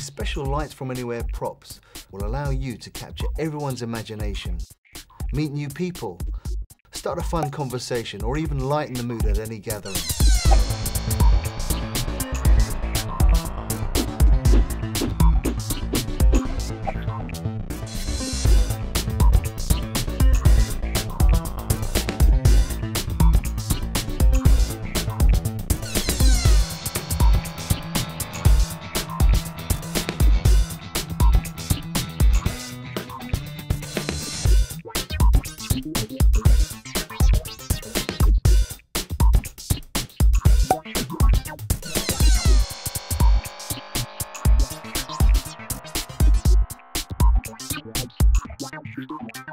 special Lights from Anywhere props will allow you to capture everyone's imagination, meet new people, start a fun conversation, or even lighten the mood at any gathering. Wow.